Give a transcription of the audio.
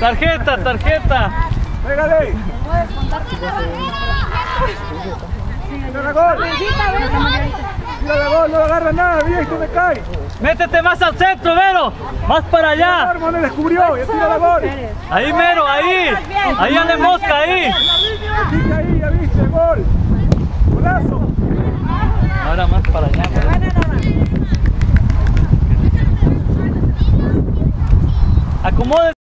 Tarjeta, tarjeta. Pégale. Tira la gol. Tira la gol, no agarra nada, bien, tú me caes. Métete más al centro, Vero. Más para allá. Armando descubrió, ya tira la gol. Ahí, Mero, ahí. Ahí ande mosca, ahí. Ahí, ya viste, gol. Golazo. Ahora más para allá. Acomode.